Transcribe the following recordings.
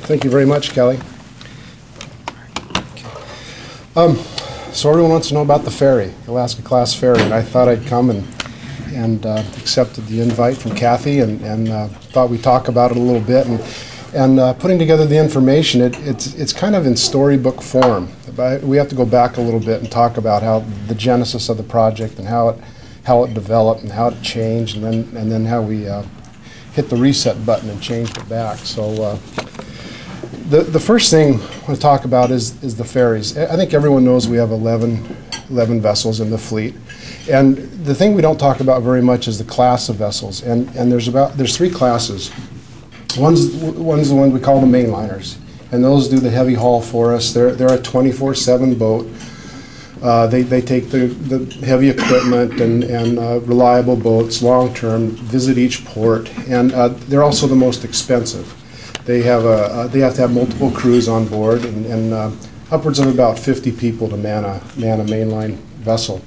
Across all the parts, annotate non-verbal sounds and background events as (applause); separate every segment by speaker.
Speaker 1: Thank you very much, Kelly. Um, So everyone wants to know about the ferry, Alaska Class Ferry, and I thought I'd come and, and uh, accepted the invite from Kathy and, and uh, thought we'd talk about it a little bit. And, and uh, putting together the information, it, it's, it's kind of in storybook form. But We have to go back a little bit and talk about how the genesis of the project and how it, how it developed and how it changed, and then, and then how we uh, hit the reset button and changed it back. So uh, the, the first thing I want to talk about is, is the ferries. I think everyone knows we have 11, 11 vessels in the fleet. And the thing we don't talk about very much is the class of vessels. And, and there's about, there's three classes. One's, one's the one we call the mainliners. And those do the heavy haul for us. They're, they're a 24-7 boat. Uh, They, they take the, the heavy equipment and, and uh, reliable boats, long-term, visit each port, and uh, they're also the most expensive. They have a, uh, they have to have multiple crews on board and, and uh, upwards of about 50 people to man a, man a mainline vessel.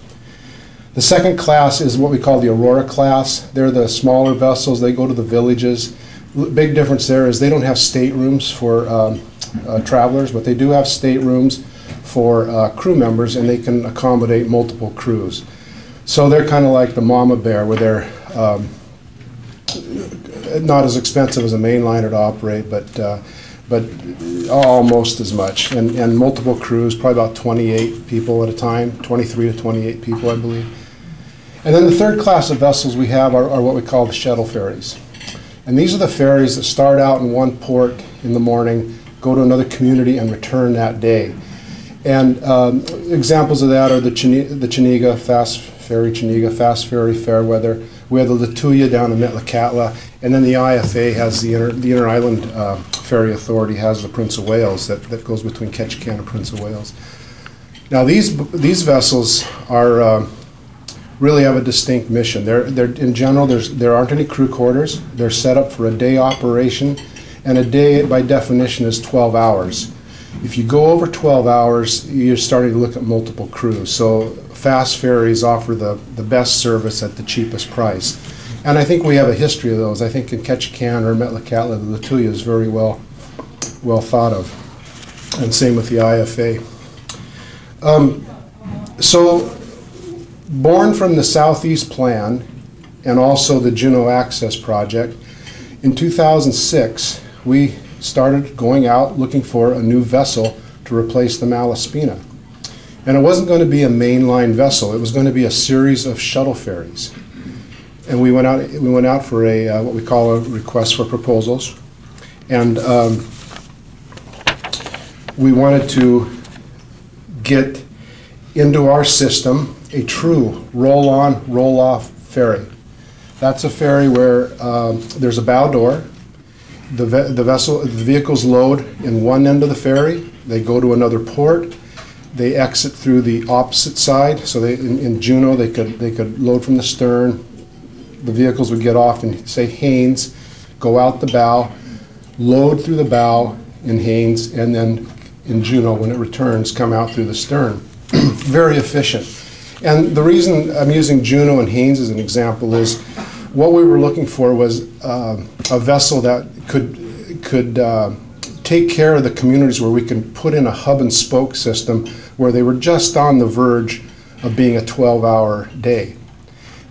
Speaker 1: The second class is what we call the Aurora class. They're the smaller vessels, they go to the villages. L- Big difference there is they don't have staterooms for um, uh, travelers, but they do have staterooms for uh, crew members, and they can accommodate multiple crews. So they're kind of like the Mama Bear, where they're um, not as expensive as a mainliner to operate, but, uh, but almost as much. And, and multiple crews, probably about 28 people at a time, 23 to 28 people, I believe. And then the third class of vessels we have are, are what we call the shuttle ferries. And these are the ferries that start out in one port in the morning, go to another community, and return that day. And um, examples of that are the Chini- the Fast Ferry Chenega, Fast Ferry Fairweather. We have the Lituya down in Metlakatla, and then the IFA has the Inter, the Inter Island uh, Ferry Authority has the Prince of Wales that, that goes between Ketchikan and Prince of Wales. Now these these vessels are uh, really have a distinct mission. They're, they're in general there's there aren't any crew quarters. They're set up for a day operation, and a day by definition is 12 hours. If you go over 12 hours, you're starting to look at multiple crews. So fast ferries offer the, the best service at the cheapest price. And I think we have a history of those. I think in Ketchikan or Metlakatla, the Lituya is very well, well thought of. And same with the IFA. Um, so, born from the Southeast Plan and also the Juneau Access Project, in 2006, we started going out looking for a new vessel to replace the Malaspina. And it wasn't going to be a mainline vessel, it was going to be a series of shuttle ferries. And we went out, we went out for a, uh, what we call a request for proposals. And um, we wanted to get into our system a true roll-on, roll-off ferry. That's a ferry where um, there's a bow door, the ve- the vessel, the vehicles load in one end of the ferry, they go to another port, they exit through the opposite side, so they, in in Juneau, they could, they could load from the stern, the vehicles would get off in, say, Haines, go out the bow, load through the bow in Haines, and then in Juneau, when it returns, come out through the stern. (clears throat) Very efficient. And the reason I'm using Juneau and Haines as an example is, what we were looking for was uh, a vessel that could, could uh, take care of the communities where we can put in a hub and spoke system where they were just on the verge of being a 12-hour day.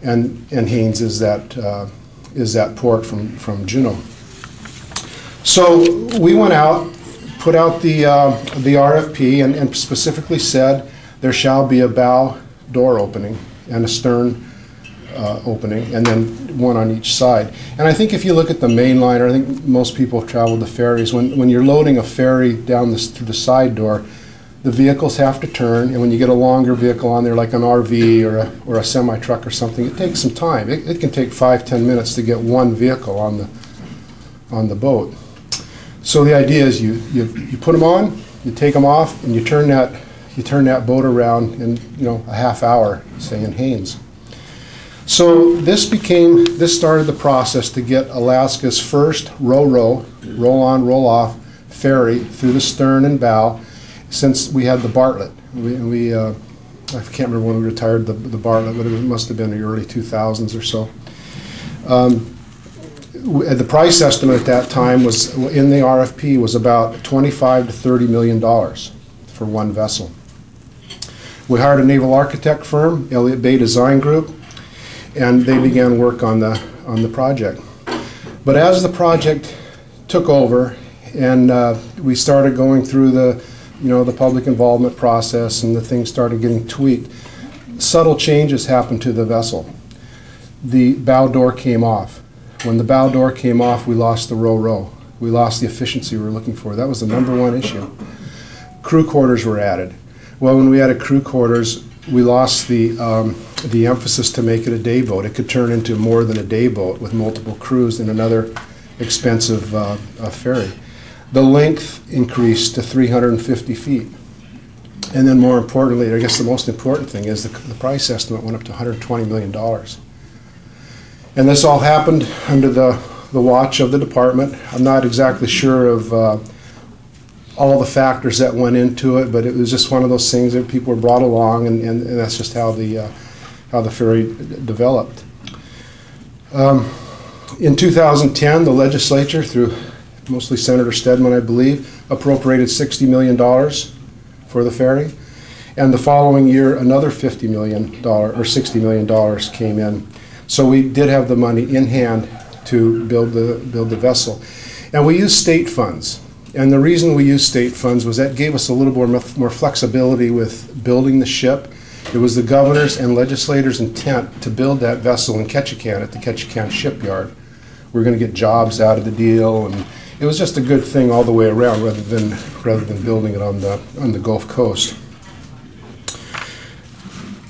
Speaker 1: And, and Haines is that, uh, is that port from, from Juneau. So we went out, put out the, uh, the RFP and and specifically said, there shall be a bow door opening and a stern uh, opening, and then one on each side. And I think if you look at the main liner, I think most people have traveled the ferries. When, when you're loading a ferry down this, through the side door, the vehicles have to turn, and when you get a longer vehicle on there, like an RV or a, or a semi truck or something, it takes some time. It, it can take five, ten minutes to get one vehicle on the on the boat. So the idea is you, you, you put them on, you take them off, and you turn that you turn that boat around in you know a half hour, say in Haines. So this became this started the process to get Alaska's first row-row, roll-on, roll-off ferry through the stern and bow, since we had the Bartlett. We, we uh, I can't remember when we retired the, the Bartlett, but it must have been the early 2000s or so. Um, the price estimate at that time was, in the RFP, was about 25 to 30 million dollars for one vessel. We hired a naval architect firm, Elliott Bay Design Group, and they began work on the, on the project. But as the project took over and uh, we started going through the, you know, the public involvement process and the things started getting tweaked, subtle changes happened to the vessel. The bow door came off. When the bow door came off, we lost the row-row. We lost the efficiency we were looking for. That was the number one issue. Crew quarters were added. Well, when we added crew quarters, we lost the, um, the emphasis to make it a day boat. It could turn into more than a day boat with multiple crews and another expensive uh, ferry. The length increased to 350 feet. And then more importantly, I guess the most important thing is the, the price estimate went up to $120 million. And this all happened under the, the watch of the department. I'm not exactly sure of uh, all the factors that went into it, but it was just one of those things that people were brought along, and, and, and that's just how the uh, how the ferry developed. Um, in 2010, the legislature, through mostly Senator Stedman, I believe, appropriated 60 million dollars for the ferry, and the following year, another 50 million dollar or 60 million dollars came in. So we did have the money in hand to build the build the vessel, and we used state funds. And the reason we used state funds was that gave us a little more, more flexibility with building the ship. It was the governor's and legislators' intent to build that vessel in Ketchikan at the Ketchikan shipyard. We are going to get jobs out of the deal, and it was just a good thing all the way around, rather than rather than building it on the on the Gulf Coast.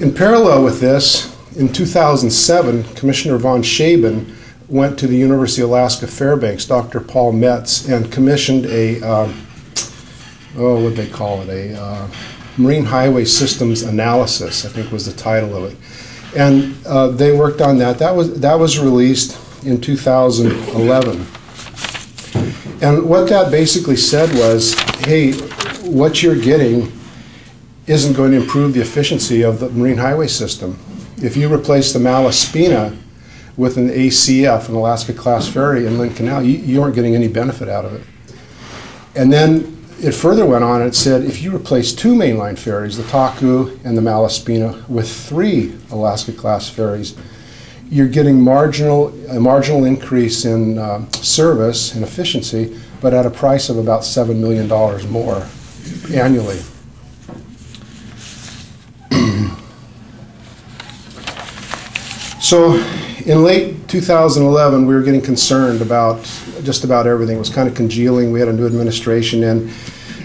Speaker 1: In parallel with this, in 2007, Commissioner von Scheben went to the University of Alaska Fairbanks, Dr. Paul Metz, and commissioned a, uh, oh, what they call it, a uh, Marine Highway Systems Analysis, I think was the title of it. And uh, they worked on that. That was, that was released in 2011. And what that basically said was, hey, what you're getting isn't going to improve the efficiency of the marine highway system. If you replace the Malaspina with an ACF, an Alaska class ferry in Lynn Canal, you, you aren't getting any benefit out of it. And then it further went on and it said if you replace two mainline ferries, the Taku and the Malaspina, with three Alaska class ferries, you're getting marginal, a marginal increase in uh, service and efficiency, but at a price of about $7 million more annually. (clears throat) so in late 2011, we were getting concerned about just about everything. It was kind of congealing. We had a new administration in,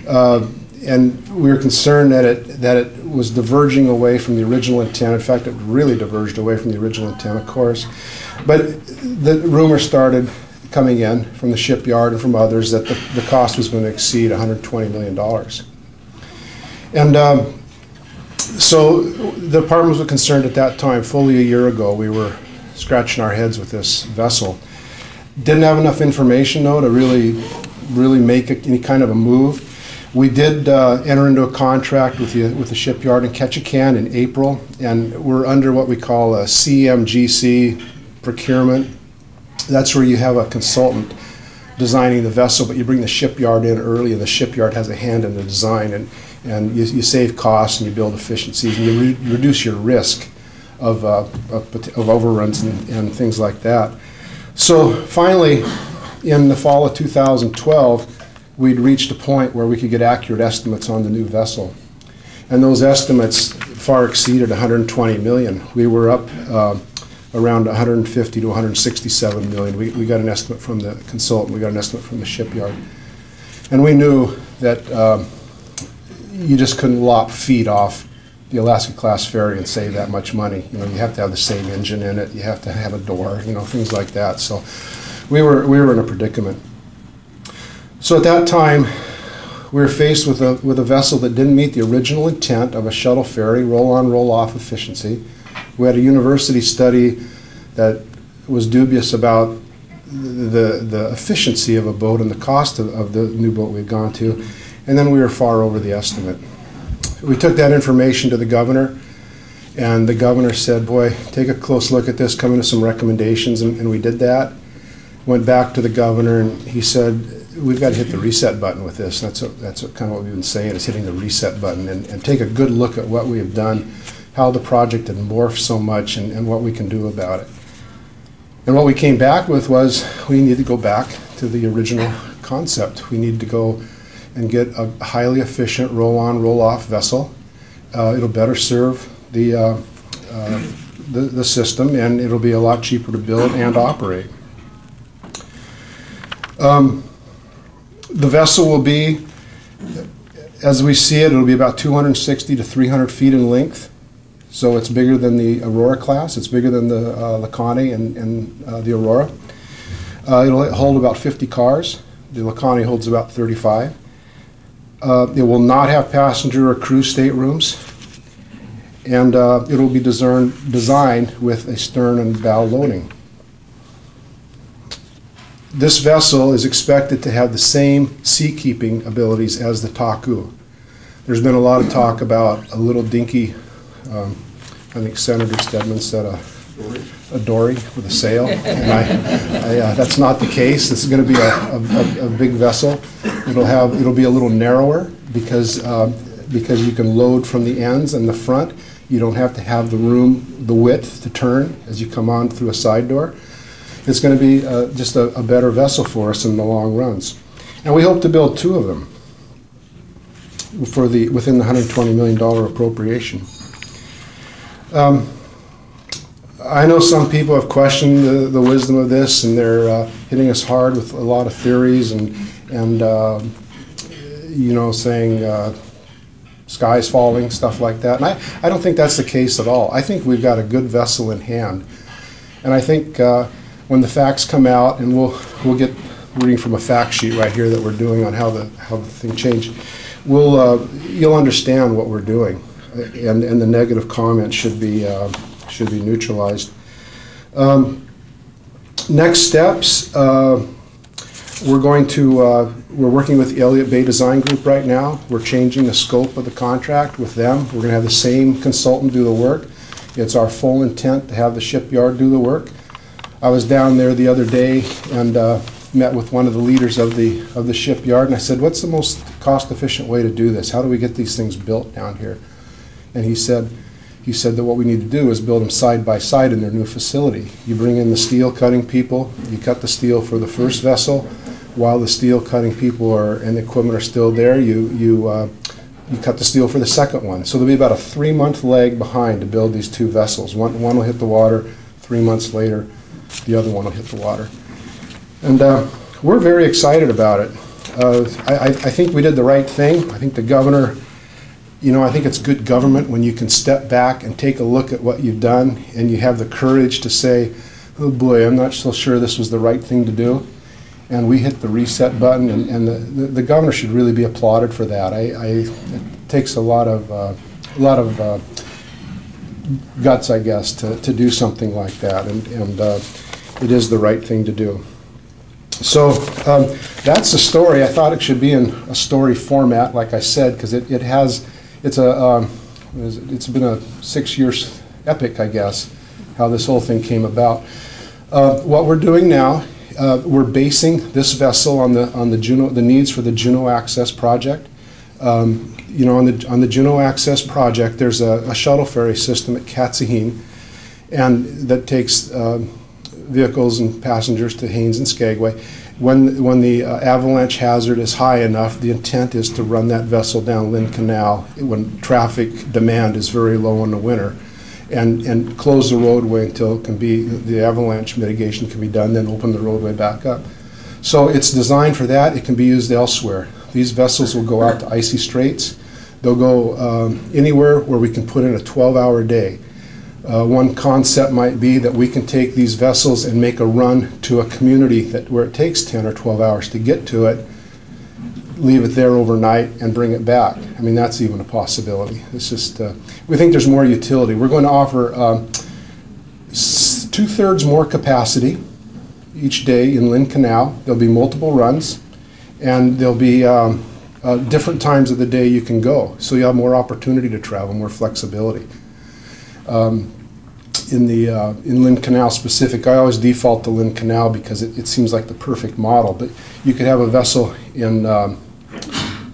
Speaker 1: uh, and we were concerned that it that it was diverging away from the original intent. In fact, it really diverged away from the original intent, of course. But the rumor started coming in from the shipyard and from others that the, the cost was going to exceed 120 million dollars. And um, so the department was concerned at that time, fully a year ago, we were scratching our heads with this vessel. Didn't have enough information though to really, really make a, any kind of a move. We did uh, enter into a contract with the with the shipyard in Ketchikan in April, and we're under what we call a CMGC procurement. That's where you have a consultant designing the vessel, but you bring the shipyard in early, and the shipyard has a hand in the design, and and you, you save costs and you build efficiencies and you re reduce your risk of, uh, of, of, overruns and, and things like that. So finally, in the fall of 2012, we'd reached a point where we could get accurate estimates on the new vessel. And those estimates far exceeded 120 million. We were up uh, around 150 to 167 million. We, we got an estimate from the consultant, we got an estimate from the shipyard. And we knew that um, you just couldn't lop feet off the Alaska class ferry and save that much money. You know, you have to have the same engine in it. You have to have a door. You know, things like that. So we were we were in a predicament. So at that time, we were faced with a with a vessel that didn't meet the original intent of a shuttle ferry, roll on, roll off efficiency. We had a university study that was dubious about the the efficiency of a boat and the cost of, of the new boat we'd gone to and then we were far over the estimate. We took that information to the governor, and the governor said, Boy, take a close look at this, come into some recommendations, and, and we did that. went back to the governor and he said, we've got to hit the reset button with this. That's, a, that's a, kind of what we've been saying, is hitting the reset button and, and take a good look at what we have done, how the project had morphed so much and, and what we can do about it. And what we came back with was we need to go back to the original concept. We need to go and get a highly efficient roll-on, roll-off vessel. Uh, it'll better serve the, uh, uh, the, the system and it'll be a lot cheaper to build and operate. Um, the vessel will be, as we see it, it'll be about 260 to 300 feet in length. So it's bigger than the Aurora class. It's bigger than the uh, and, and uh, the Aurora. Uh, it'll hold about 50 cars. The LeConte holds about 35. Uh, it will not have passenger or crew staterooms. And uh, it will be designed, designed with a stern and bow loading. This vessel is expected to have the same seakeeping abilities as the Taku. There's been a lot of talk about a little dinky, um, I think Senator Stedman said a, a dory with a sail, and I, I, uh, that's not the case. This is going to be a, a, a, big vessel. It'll have it'll be a little narrower because uh, because you can load from the ends and the front. You don't have to have the room, the width to turn as you come on through a side door it's going to be uh, just a, a, better vessel for us in the long runs. And we hope to build two of them for the within the $120 million appropriation. Um, I know some people have questioned the, the wisdom of this, and they're uh, hitting us hard with a lot of theories and and uh, you know saying uh, skies falling, stuff like that. And I, I don't think that's the case at all. I think we've got a good vessel in hand, and I think uh, when the facts come out, and we'll we'll get reading from a fact sheet right here that we're doing on how the how the thing changed. We'll uh, you'll understand what we're doing, and and the negative comments should be uh, should be neutralized. Um, next steps. Uh, we're going to uh, we're working with the Elliott Bay Design Group right now. We're changing the scope of the contract with them. We're going to have the same consultant do the work. It's our full intent to have the shipyard do the work. I was down there the other day and uh, met with one of the leaders of the of the shipyard, and I said, "What's the most cost-efficient way to do this? How do we get these things built down here?" And he said, he said that what we need to do is build them side by side in their new facility. You bring in the steel cutting people, you cut the steel for the first vessel, while the steel cutting people are and the equipment are still there. You you uh, you cut the steel for the second one. So there'll be about a three-month lag behind to build these two vessels. One one will hit the water three months later the other one will hit the water. And uh, we're very excited about it. Uh, I, I, think we did the right thing. I think the governor, you know, I think it's good government when you can step back and take a look at what you've done and you have the courage to say, oh boy, I'm not so sure this was the right thing to do. And we hit the reset button, and, and the, the, the governor should really be applauded for that. I, I it takes a lot of, uh, a lot of uh, guts, I guess, to, to do something like that. And, and uh, it is the right thing to do. So um, that's the story. I thought it should be in a story format, like I said, because it, it has, it's a, um, it's been a six years epic, I guess, how this whole thing came about. Uh, what we're doing now, uh, we're basing this vessel on the on the Juneau, the needs for the Juneau Access project. Um, you know, on the on the Juneau Access project, there's a, a shuttle ferry system at Katzehin, and that takes. Uh, vehicles and passengers to Haines and Skagway. When, when the uh, avalanche hazard is high enough, the intent is to run that vessel down Lynn Canal when traffic demand is very low in the winter and, and close the roadway until it can be, the avalanche mitigation can be done, then open the roadway back up. So it's designed for that. It can be used elsewhere. These vessels will go out to icy straits. They'll go um, anywhere where we can put in a 12-hour day. Uh, one concept might be that we can take these vessels and make a run to a community that where it takes 10 or 12 hours to get to it, leave it there overnight and bring it back. I mean, that's even a possibility. It's just, uh, we think there's more utility. We're going to offer um, two-thirds more capacity each day in Lynn Canal. There'll be multiple runs, and there'll be um, uh, different times of the day you can go. So you have more opportunity to travel, more flexibility. Um, in the uh, in Lynn Canal specific, I always default to Lynn Canal because it, it seems like the perfect model. But you could have a vessel in um,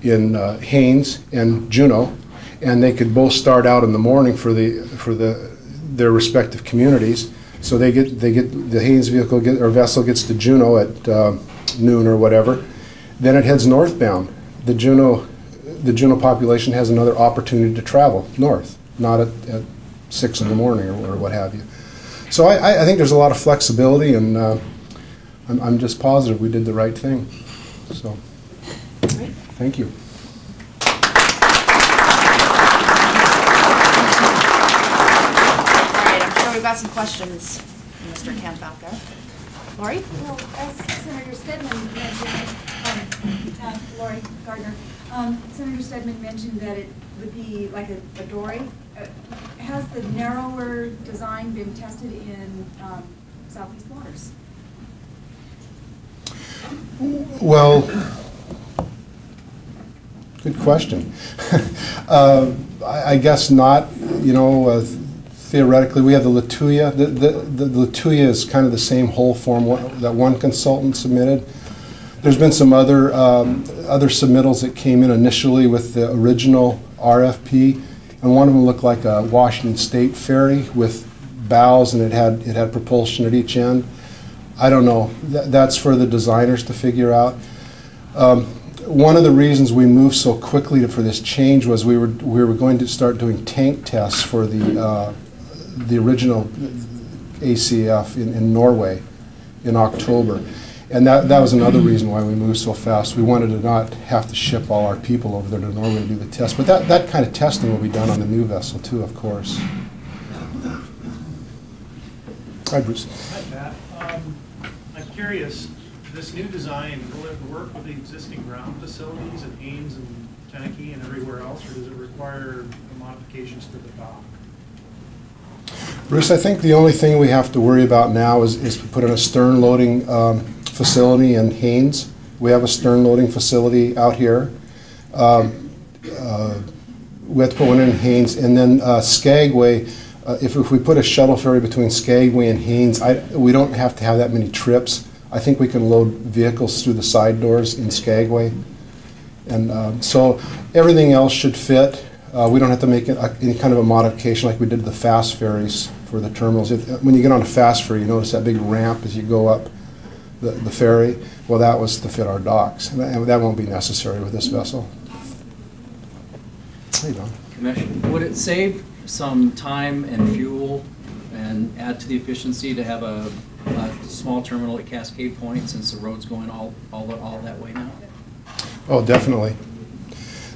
Speaker 1: in uh, Haines and Juneau, and they could both start out in the morning for the for the their respective communities. So they get they get the Haines vehicle get, or vessel gets to Juneau at uh, noon or whatever. Then it heads northbound. The Juneau the Juneau population has another opportunity to travel north, not at, at six in the morning or, or what have you. So I, I- I think there's a lot of flexibility, and uh, I'm, I'm just positive we did the right thing. So, thank you.
Speaker 2: All right, I'm sure we've got some questions, Mr. Kemp out there. Lori?
Speaker 3: Well, as Senator Stedman mentioned, um, uh, Lori Gardner, um, Senator Stedman mentioned that it would be like a a dory. Uh, Has the narrower design been tested in um, southeast waters?
Speaker 1: Well, good question. Uh, (laughs) I I guess not, you know, uh, theoretically, we have the Lituya. The the the Lituya is kind of the same whole form that one consultant submitted. There's been some other, um, other submittals that came in initially with the original RFP, and one of them looked like a Washington State ferry with bows, and it had, it had propulsion at each end. I don't know. That, that's for the designers to figure out. Um, one of the reasons we moved so quickly to, for this change was we were we were going to start doing tank tests for the uh, the original ACF in, in Norway in October, and that that was another reason why we moved so fast. We wanted to not have to ship all our people over there to Norway to do the test, but that that kind of testing will be done on the new vessel too, of course. Hi, Bruce.
Speaker 4: Hi, Pat. Um, I'm curious, this new design, will it work with the existing ground facilities at Ames and Tenakee and everywhere else, or does it require modifications to the dock?
Speaker 1: Bruce, I think the only thing we have to worry about now is, is to put in a stern loading um, facility in Haines. We have a stern loading facility out here. Um, uh, We have to put one in Haines, and then uh, Skagway, uh, if, if we put a shuttle ferry between Skagway and Haines, I, we don't have to have that many trips. I think we can load vehicles through the side doors in Skagway. And um, so everything else should fit. Uh, We don't have to make a- any kind of a modification like we did the fast ferries for the terminals. If- When you get on a fast ferry, you notice that big ramp as you go up the the ferry. Well, that was to fit our docks, and that- and that won't be necessary with this vessel. Hey, Don.
Speaker 5: Commission, would it save some time and fuel and add to the efficiency to have a, a small terminal at Cascade Point since the road's going all, all, all that way now?
Speaker 1: Oh, definitely.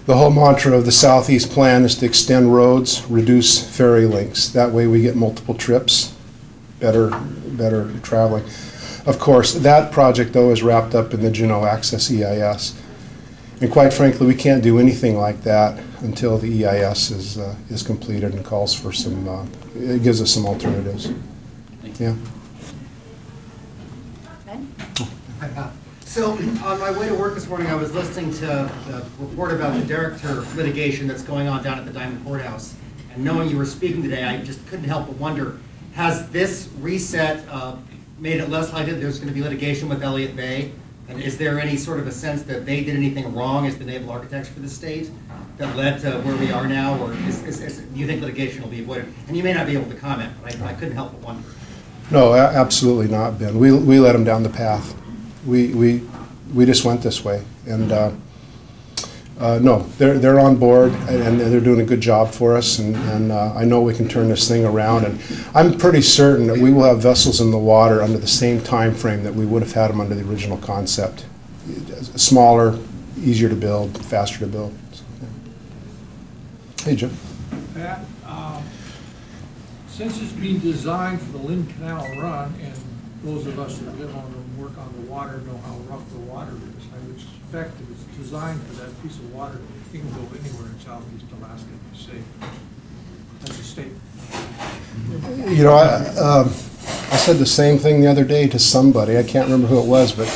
Speaker 1: The whole mantra of the Southeast Plan is to extend roads, reduce ferry links. That way we get multiple trips, better, better traveling. Of course, that project, though, is wrapped up in the Juneau Access EIS. And quite frankly, we can't do anything like that until the EIS is, uh, is completed and calls for some, uh, it gives us some alternatives.
Speaker 5: Thank you.
Speaker 1: Yeah.
Speaker 6: So, on my way to work this morning, I was listening to the report about the Director litigation that's going on down at the Dimond Courthouse. And knowing you were speaking today, I just couldn't help but wonder, has this reset uh, made it less likely there's going to be litigation with Elliott Bay? And is there any sort of a sense that they did anything wrong as the naval architects for the state that led to where we are now? Or is, is, is- do you think litigation will be avoided? And you may not be able to comment, but I I couldn't help but wonder.
Speaker 1: No, absolutely not, Ben. We, we led them down the path. We, we, we just went this way. And, uh, uh, no, they're, they're on board and they're doing a good job for us and, and uh, I know we can turn this thing around. And I'm pretty certain that we will have vessels in the water under the same time frame that we would have had them under the original concept. Smaller, easier to build, faster to build. So, yeah. Hey, Jim.
Speaker 7: Pat, um, since it's being designed for the Lynn Canal run, and those of us that live on and work on the water know how rough the water is, I would suspect if it's designed for that piece of water, it can go anywhere in southeast Alaska and be safe. That's a statement.
Speaker 1: You know, I, um, I said the same thing the other day to somebody, I can't remember who it was, but,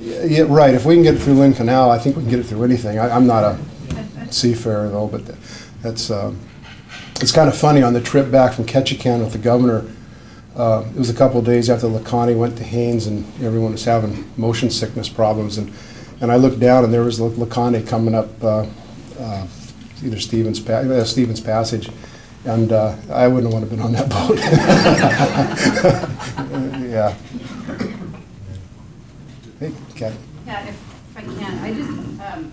Speaker 1: yeah, right, if we can get it through Lynn Canal, I think we can get it through anything. I, I'm not a seafarer though, but that's, um, it's kind of funny, on the trip back from Ketchikan with the governor, uh, it was a couple of days after LeConte went to Haines and everyone was having motion sickness problems. And, and I looked down and there was LeConte coming up uh, uh, either Stephens, Pa- uh, Stephens Passage. And uh, I wouldn't want to have been on that boat. (laughs) yeah. Hey, Kathy.
Speaker 8: Yeah, if if I can, I just, um,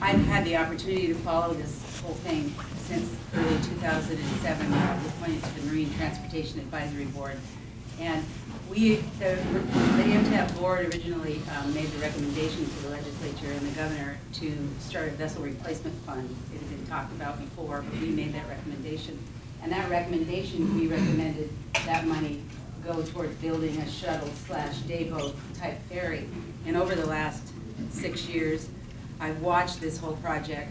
Speaker 8: I've had the opportunity to follow this whole thing since early 2007, when I was appointed to the Marine Transportation Advisory Board. And we, the the MTAB board originally um, made the recommendation to the legislature and the governor to start a vessel replacement fund. It had been talked about before, but we made that recommendation. And that recommendation, we recommended that money go towards building a shuttle slash day boat type ferry. And over the last six years, I've watched this whole project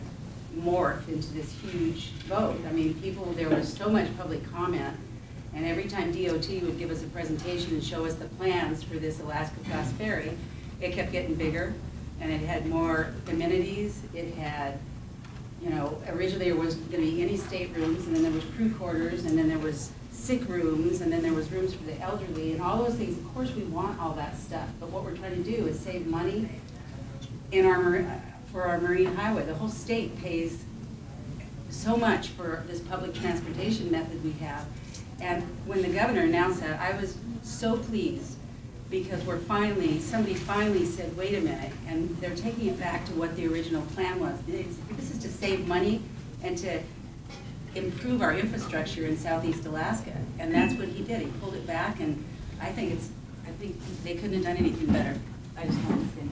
Speaker 8: morph into this huge vote. I mean, people, there was so much public comment, and every time DOT would give us a presentation and show us the plans for this Alaska Class ferry, it kept getting bigger, and it had more amenities, it had, you know, originally there was gonna be any staterooms, and then there was crew quarters, and then there was sick rooms, and then there was rooms for the elderly, and all those things, of course, we want all that stuff, but what we're trying to do is save money in our, for our marine highway. The whole state pays so much for this public transportation method we have. And when the governor announced that, I was so pleased because we're finally, somebody finally said, wait a minute, and they're taking it back to what the original plan was. It's- This is to save money and to improve our infrastructure in southeast Alaska. And that's what he did. He pulled it back and I think it's, I think they couldn't have done anything better. I just wanted to say.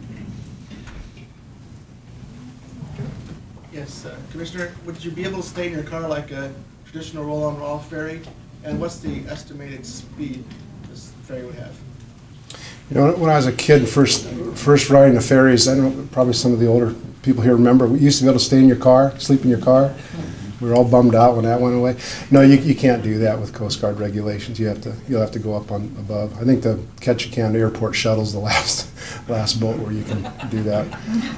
Speaker 9: Yes, uh, Commissioner, would you be able to stay in your car like a traditional roll-on roll ferry? And what's the estimated speed this ferry would have?
Speaker 1: You know, when I was a kid, first first riding the ferries, I don't know, probably some of the older people here remember, we used to be able to stay in your car, sleep in your car. We were all bummed out when that went away. No, you, you can't do that with Coast Guard regulations. You have to you'll have to go up on above. I think the Ketchikan Airport shuttle's the (laughs) last last boat where you can do that.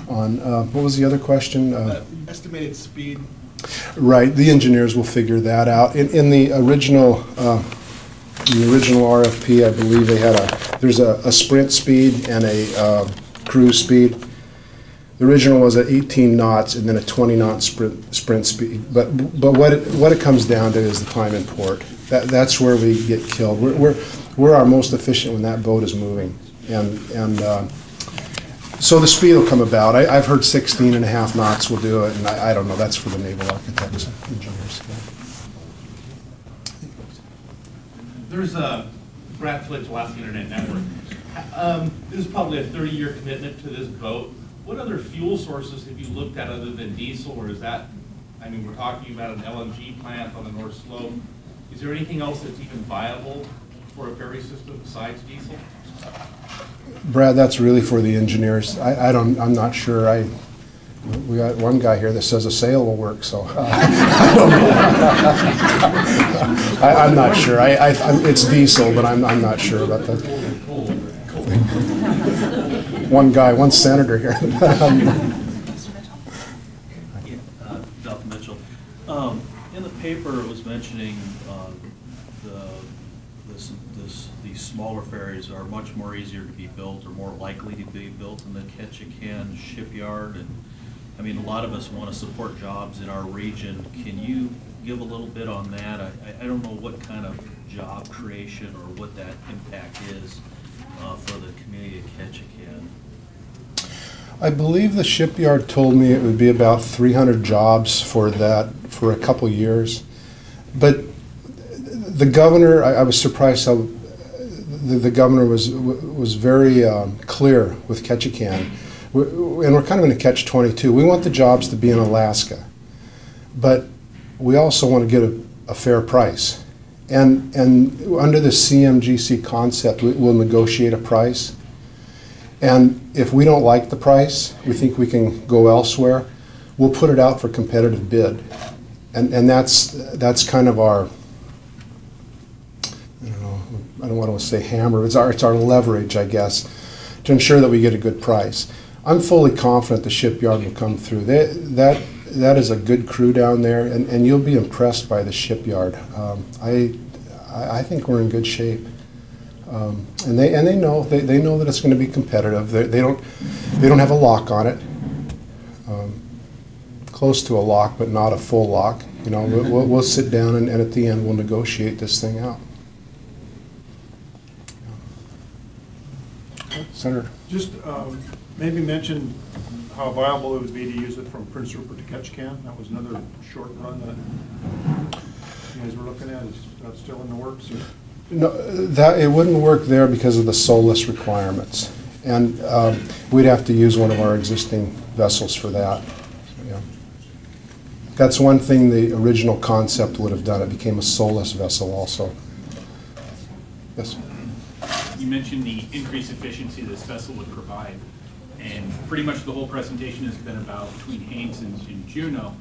Speaker 1: On uh, what was the other question? Uh,
Speaker 9: Uh, Estimated speed,
Speaker 1: Right, the engineers will figure that out. In, in the original, uh, the original RFP, I believe they had a, there's a, a sprint speed and a uh, cruise speed. The original was at 18 knots and then a 20 knot sprint, sprint speed. But, but what it, what it comes down to is the time in port. That, that's where we get killed. We're, we're, we're our most efficient when that boat is moving. And, and, uh, so the speed will come about. I, I've heard 16 and a half knots will do it, and I, I don't know, that's for the naval architects and engineers.
Speaker 10: There's a Brad Fluetsch, Alaska Internet Network. Um, This is probably a 30-year commitment to this boat. What other fuel sources have you looked at other than diesel, or is that, I mean, we're talking about an LNG plant on the North Slope. Is there anything else that's even viable for a ferry system besides diesel?
Speaker 1: Brad, that's really for the engineers. I, I don't, I'm not sure. I, we got one guy here that says a sail will work, so. uh, (laughs) I don't know. (laughs) I, I'm not sure. I, I, it's diesel, but I'm, I'm not sure about that. (laughs) One guy, one senator here.
Speaker 11: Uh, Dr. Mitchell. Um, In the paper, it was mentioning uh, the, this, this, these smaller ferries are much more easier to be built or more likely to be built in the Ketchikan shipyard. And, I mean, a lot of us want to support jobs in our region. Can you give a little bit on that? I, I- don't know what kind of job creation or what that impact is uh, for the community of Ketchikan.
Speaker 1: I believe the shipyard told me it would be about 300 jobs for that, for a couple years. But the governor, I I was surprised how, the the governor was, was very um, clear with Ketchikan. We- And we're kind of in a catch-22. We want the jobs to be in Alaska, but we also want to get a, a fair price. And, and under the CMGC concept, we- we'll negotiate a price. And if we don't like the price, we think we can go elsewhere, we'll put it out for competitive bid. And, and that's, that's kind of our, I don't want to say hammer, it's our, it's our leverage, I guess, to ensure that we get a good price. I'm fully confident the shipyard will come through. That, that, that is a good crew down there, and, and you'll be impressed by the shipyard. Um, I, I, think we're in good shape. Um, and they and they know they, they know that it's going to be competitive. They, they don't they don't have a lock on it. Um, close to a lock, but not a full lock. You know, we'll, we'll, we'll sit down and, and at the end we'll negotiate this thing out. Senator.
Speaker 12: Just um, maybe mention how viable it would be to use it from Prince Rupert to Ketchikan. That was another short run that you guys were looking at. Is that still in the works? or-
Speaker 1: No, that, it wouldn't work there because of the SOLAS requirements. And um, we'd have to use one of our existing vessels for that. Yeah. That's one thing the original concept would have done. It became a SOLAS vessel also. Yes?
Speaker 13: You mentioned the increased efficiency this vessel would provide, and pretty much the whole presentation has been about between Haines and and Juneau.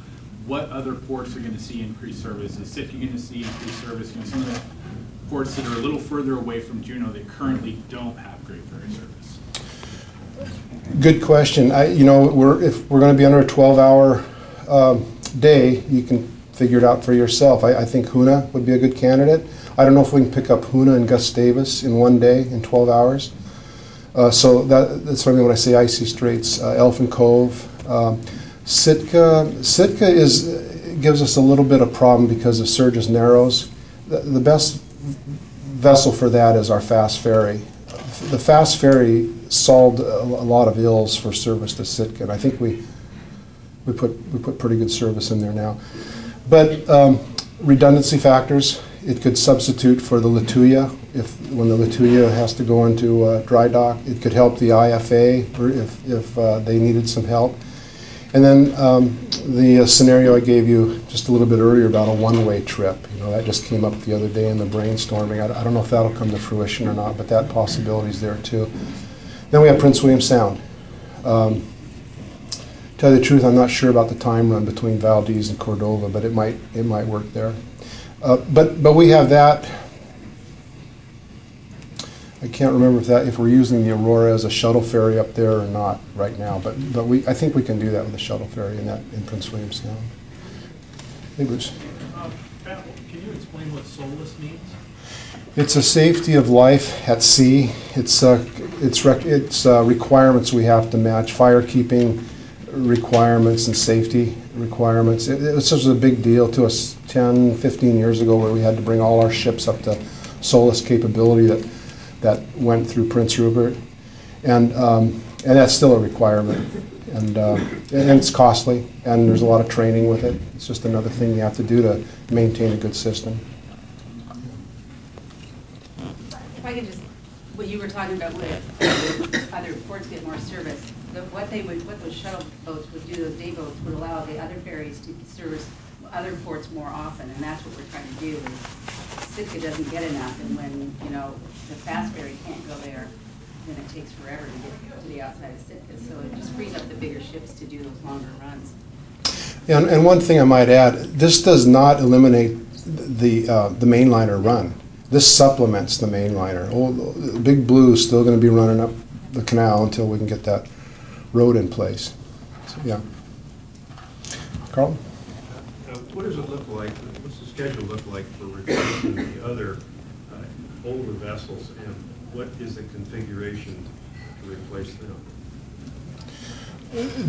Speaker 13: What other ports are going to see increased service? Is Sitka going to see increased service? Know, some of the ports that are a little further away from Juneau that currently don't have Great Ferry service.
Speaker 1: Good question. I, you know, we're, if we're gonna be under a twelve-hour, um, day, you can figure it out for yourself. I, I think Hoonah would be a good candidate. I don't know if we can pick up Hoonah and Gustavus in one day, in twelve hours. Uh, so that, that's what I mean when I say icy straits, uh, Elfin Cove. Um, Sitka, Sitka is, gives us a little bit of problem because of Sergius Narrows. The, the best vessel for that is our fast ferry. The fast ferry solved a, a lot of ills for service to Sitka, and I think we, we put, we put pretty good service in there now. But um, redundancy factors, it could substitute for the Lituya if, when the Lituya has to go into uh, dry dock. It could help the IFA or if, if uh, they needed some help. And then um, the uh, scenario I gave you just a little bit earlier about a one-way trip, you know, that just came up the other day in the brainstorming. I, I don't know if that'll come to fruition or not, but that possibility is there too. Then we have Prince William Sound. Um, tell you the truth, I'm not sure about the time run between Valdez and Cordova, but it might it might work there. Uh, but but we have that. I can't remember if that if we're using the Aurora as a shuttle ferry up there or not right now. But but we I think we can do that with a shuttle ferry in that in Prince William Sound. Hey Bruce.
Speaker 4: Uh, can you explain what SOLAS means?
Speaker 1: It's a safety of life at sea. It's uh, it's it's uh, requirements we have to match. Fire keeping requirements and safety requirements. It, it was just a big deal to us 10, 15 years ago where we had to bring all our ships up to SOLAS capability that, that went through Prince Rupert. And, um, and that's still a requirement. And, uh, and it's costly, and there's a lot of training with it. It's just another thing you have to do to maintain a good system.
Speaker 8: If I could just, what you were talking about with other ports get more service, the- what they would, what those shuttle boats would do, those day boats, would allow the other ferries to service other ports more often, and that's what we're trying to do, is Sitka doesn't get enough, and when, you know, the fast ferry can't go there, then it takes forever to get to the outside of Sitka, so it just frees up the bigger ships to do those longer runs.
Speaker 1: And, and one thing I might add, this does not eliminate the, uh, the mainliner run. This supplements the mainliner. The Big Blue is still gonna be running up the canal until we can get that road in place. So, Yeah. Carl?
Speaker 12: Uh, What does it look like, what's the schedule look like for replacing the other uh, older vessels? And what is the configuration to replace them?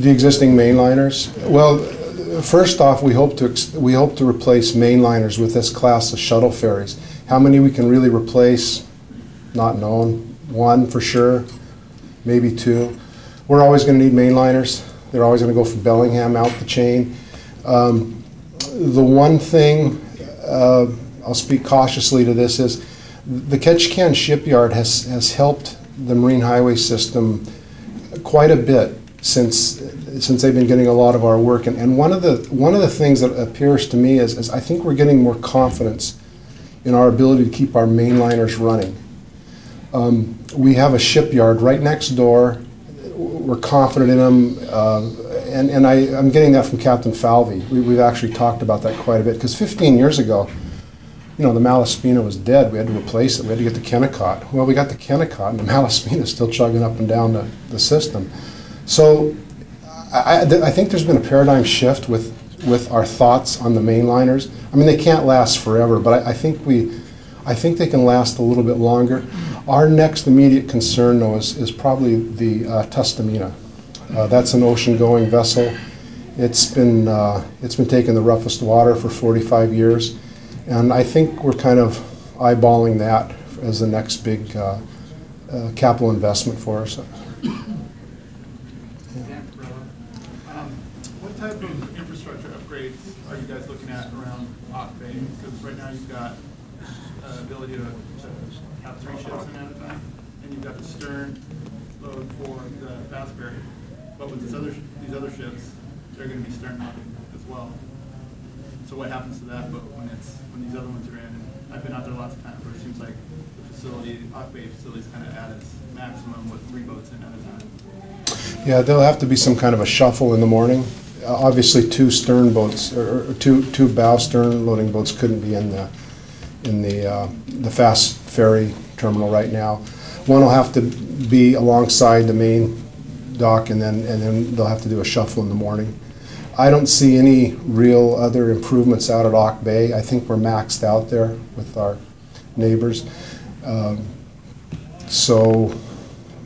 Speaker 1: The existing mainliners? Well, first off, we hope to, ex- we hope to replace mainliners with this class of shuttle ferries. How many we can really replace, not known. One for sure, maybe two. We're always gonna need mainliners. They're always gonna go from Bellingham out the chain. Um, The one thing, uh, I'll speak cautiously to this, is the Ketchikan shipyard has, has helped the marine highway system quite a bit since since they've been getting a lot of our work. And, and one of the one of the things that appears to me is, is I think we're getting more confidence in our ability to keep our mainliners running. Um, we have a shipyard right next door. We're confident in them, uh, and and I, I'm getting that from Captain Falvey. We, we've actually talked about that quite a bit because 15 years ago, you know, the Malaspina was dead. We had to replace it. We had to get the Kennicott. Well, we got the Kennicott, and the (laughs) Malaspina is still chugging up and down the, the system. So I, I, I think there's been a paradigm shift with, with our thoughts on the mainliners. I mean, they can't last forever, but I, I think we, I think they can last a little bit longer. Our next immediate concern, though, is, is probably the uh, Tustumena. Uh, That's an ocean-going vessel. It's been, uh, it's been taking the roughest water for 45 years, and I think we're kind of eyeballing that as the next big uh, uh, capital investment for us.
Speaker 13: Um, What type of infrastructure upgrades are you guys looking at around Auk Bay? Because right now you've got uh, ability to three ships in at a time, and you've got the stern load for the fast ferry. But with these other, these other ships, they're gonna be stern loaded as well. So what happens to that, but when it's, when these other ones are in? And I've been out there lots of times where it seems like the facility, Auk Bay facility's kind of at its maximum with three boats in at a time.
Speaker 1: Yeah, there'll have to be some kind of a shuffle in the morning. Uh, Obviously, two stern boats, or two, two bow stern loading boats couldn't be in the, in the, uh, the fast ferry terminal right now. One will have to be alongside the main dock, and then, and then they'll have to do a shuffle in the morning. I don't see any real other improvements out at Auk Bay. I think we're maxed out there with our neighbors. Um, So,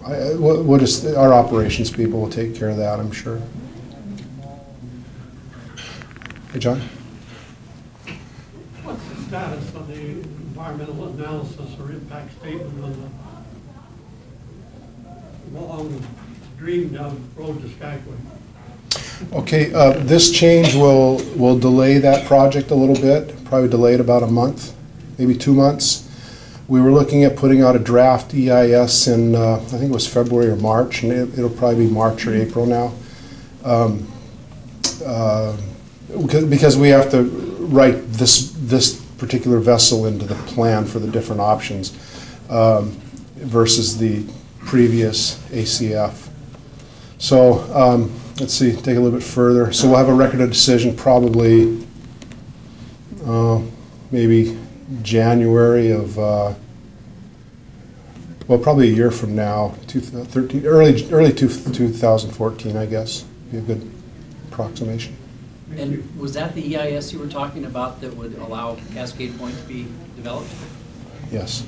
Speaker 1: I- I- we'll we'll just, our operations people will take care of that, I'm sure. Hey, John?
Speaker 14: What's the status the environmental analysis or impact statement on the long dreamed of road to Skagway?
Speaker 1: Okay, uh, this change will, will delay that project a little bit, probably delay it about a month, maybe two months. We were looking at putting out a draft EIS in, uh, I think it was February or March, and it- it'll probably be March or April now. Um, uh, Because because we have to write this, this particular vessel into the plan for the different options um, versus the previous ACF. So, um, let's see, take a little bit further. So we'll have a record of decision probably, uh, maybe January of, uh, well, probably a year from now, 2013, early, early two- 2014, I guess, be a good approximation.
Speaker 5: And was that the EIS you were talking about that would allow Cascade Point to be developed?
Speaker 1: Yes.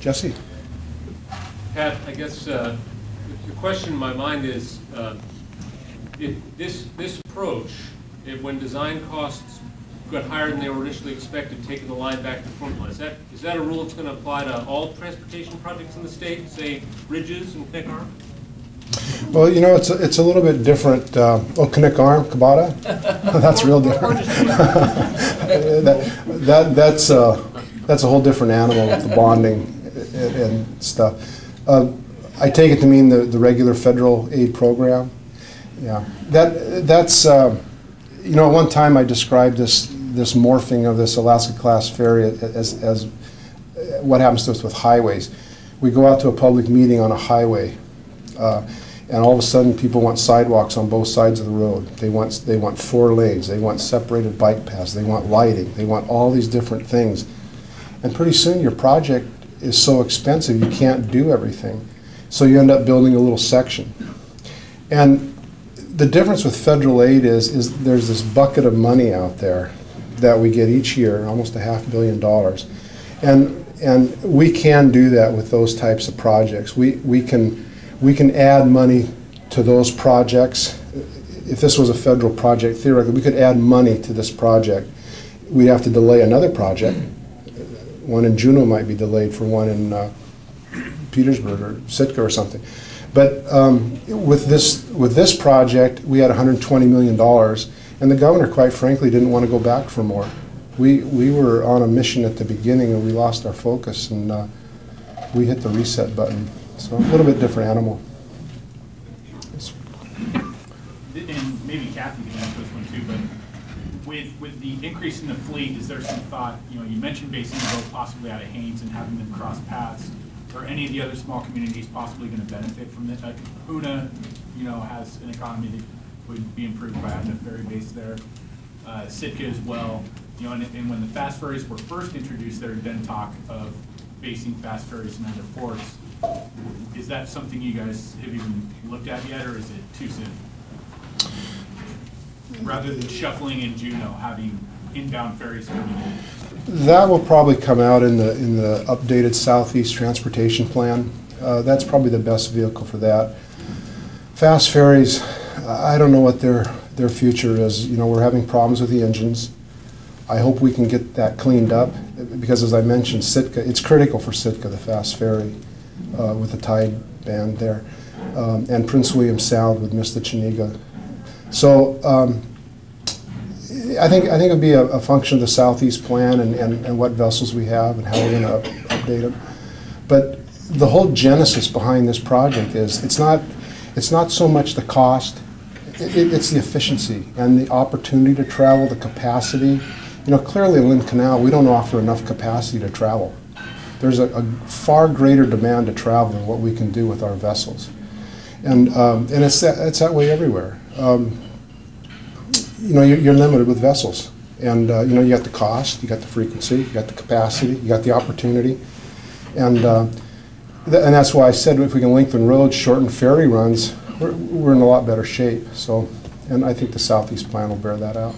Speaker 1: Jesse?
Speaker 15: Pat, I guess uh, the question in my mind is, uh, if this, this approach, if when design costs got higher than they were initially expected, taking the line back to formula, is that, is that a rule that's going to apply to all transportation projects in the state, say Bridges and Knik Arm?
Speaker 1: Well, you know, it's, a- it's a little bit different, uh, oh, Knik Arm, KABATA? (laughs) That's real different. (laughs) That, that- that's, uh, that's a whole different animal with the bonding and, and stuff. Uh, I take it to mean the, the regular federal aid program. Yeah, that, that's, uh, you know, at one time I described this, this morphing of this Alaska-class ferry as, as what happens to us with highways. We go out to a public meeting on a highway, uh, and all of a sudden, people want sidewalks on both sides of the road. They want, they want four lanes, they want separated bike paths, they want lighting, they want all these different things. And pretty soon, your project is so expensive, you can't do everything. So you end up building a little section. And the difference with federal aid is, is there's this bucket of money out there that we get each year, almost a half billion dollars. And, and we can do that with those types of projects. We, we can, we can add money to those projects. If this was a federal project, theoretically, we could add money to this project. We'd have to delay another project. One in Juneau might be delayed for one in uh, Petersburg or Sitka or something. But um, with this, with this project, we had $120 million, and the governor, quite frankly, didn't want to go back for more. We, we were on a mission at the beginning, and we lost our focus, and uh, we hit the reset button. So a little bit different animal.
Speaker 13: And maybe Kathy can answer this one too, but with, with the increase in the fleet, is there some thought, you know, you mentioned basing the boat possibly out of Haines and having them cross paths. Are any of the other small communities possibly gonna benefit from this? Like Hoonah, you know, has an economy that would be improved by having a ferry base there. Uh, Sitka as well, you know, and, and when the fast ferries were first introduced, there had been talk of basing fast ferries in other ports. Is that something you guys have even looked at yet, or is it too soon? rather than shuffling in Juneau, having inbound ferries coming in?
Speaker 1: That will probably come out in the, in the updated Southeast Transportation Plan. Uh, That's probably the best vehicle for that. Fast ferries, I don't know what their, their future is. You know, we're having problems with the engines. I hope we can get that cleaned up, because as I mentioned, Sitka, it's critical for Sitka, the fast ferry, uh, with the tide band there. Um, And Prince William Sound with Mr. Chenega. So, um, I think, I think it'd be a, a function of the southeast plan and, and, and what vessels we have and how we're gonna up- update them. But the whole genesis behind this project is, it's not, it's not so much the cost, it, it- it's the efficiency and the opportunity to travel, the capacity. You know, clearly in Lynn Canal, we don't offer enough capacity to travel. There's a, a far greater demand to travel than what we can do with our vessels. And, um, and it's that, it's that way everywhere. Um, you know, you're, you're limited with vessels. And, uh, you know, you got the cost, you got the frequency, you got the capacity, you got the opportunity. And, uh, th- and that's why I said if we can lengthen roads, shorten ferry runs, we're, we're in a lot better shape. So, and I think the Southeast plan will bear that out.